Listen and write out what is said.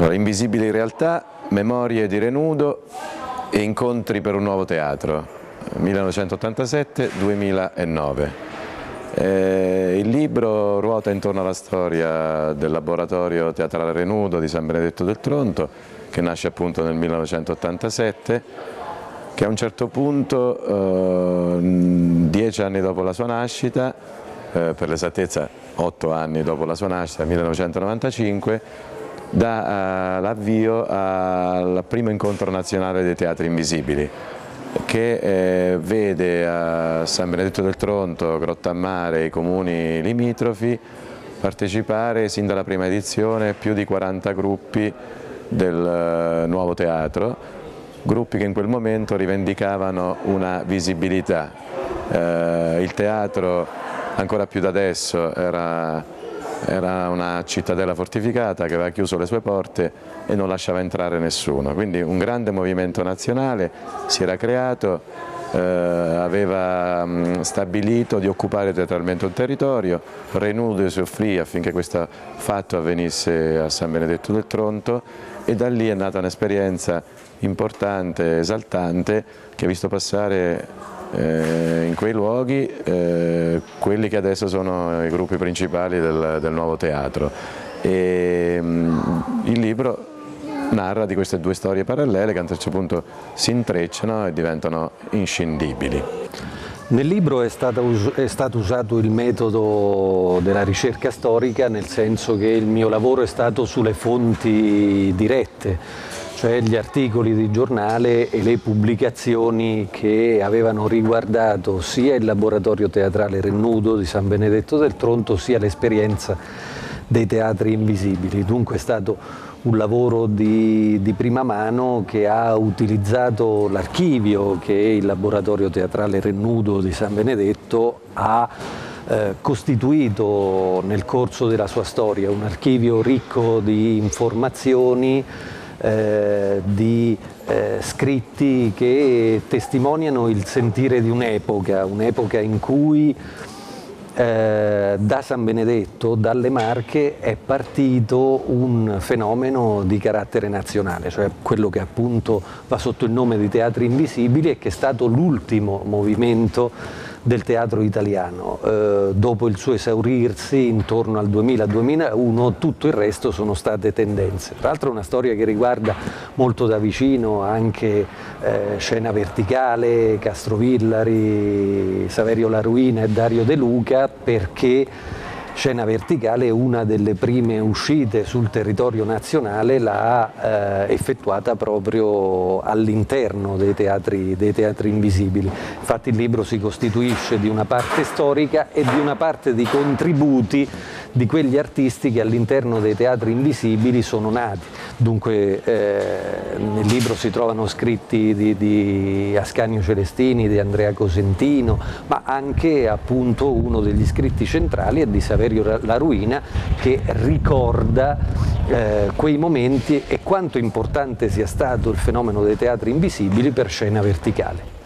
Allora, Invisibili realtà, Memorie di Renudo e Incontri per un nuovo teatro, 1987-2009. Eh, il libro ruota intorno alla storia del laboratorio teatrale Renudo di San Benedetto del Tronto, che nasce appunto nel 1987, che a un certo punto, eh, dieci anni dopo la sua nascita, eh, per l'esattezza otto anni dopo la sua nascita, 1995, dà uh, l'avvio al primo incontro nazionale dei teatri invisibili che eh, vede a San Benedetto del Tronto, Grottammare e i comuni limitrofi partecipare sin dalla prima edizione più di 40 gruppi del uh, nuovo teatro, gruppi che in quel momento rivendicavano una visibilità. Eh, il teatro ancora più da adesso era era una cittadella fortificata che aveva chiuso le sue porte e non lasciava entrare nessuno, quindi un grande movimento nazionale si era creato, eh, aveva mh, stabilito di occupare teatralmente un territorio, Renudo si offrì affinché questo fatto avvenisse a San Benedetto del Tronto e da lì è nata un'esperienza importante, esaltante, che ha visto passare eh, in quei luoghi eh, quelli che adesso sono i gruppi principali del, del nuovo teatro. E, mm, il libro narra di queste due storie parallele che a un certo punto si intrecciano e diventano inscindibili. Nel libro è, us è, stato usato il metodo della ricerca storica nel senso che il mio lavoro è stato sulle fonti dirette cioè gli articoli di giornale e le pubblicazioni che avevano riguardato sia il laboratorio teatrale Rennudo di San Benedetto del Tronto sia l'esperienza dei teatri invisibili. Dunque è stato un lavoro di, di prima mano che ha utilizzato l'archivio che il laboratorio teatrale Rennudo di San Benedetto ha eh, costituito nel corso della sua storia, un archivio ricco di informazioni eh, di eh, scritti che testimoniano il sentire di un'epoca, un'epoca in cui eh, da San Benedetto, dalle Marche, è partito un fenomeno di carattere nazionale, cioè quello che appunto va sotto il nome di teatri invisibili e che è stato l'ultimo movimento del teatro italiano. Eh, dopo il suo esaurirsi intorno al 2000-2001 tutto il resto sono state tendenze. Tra l'altro è una storia che riguarda molto da vicino anche eh, Scena Verticale, Castrovillari, Saverio La Ruina e Dario De Luca perché Scena Verticale una delle prime uscite sul territorio nazionale l'ha eh, effettuata proprio all'interno dei teatri, dei teatri invisibili. Infatti il libro si costituisce di una parte storica e di una parte di contributi di quegli artisti che all'interno dei teatri invisibili sono nati. Dunque eh, nel libro si trovano scritti di, di, Ascanio Celestini, di Andrea Cosentino, ma anche appunto uno degli scritti centrali è di Saverio La Ruina che ricorda eh, quei momenti e quanto importante sia stato il fenomeno dei teatri invisibili per scena verticale.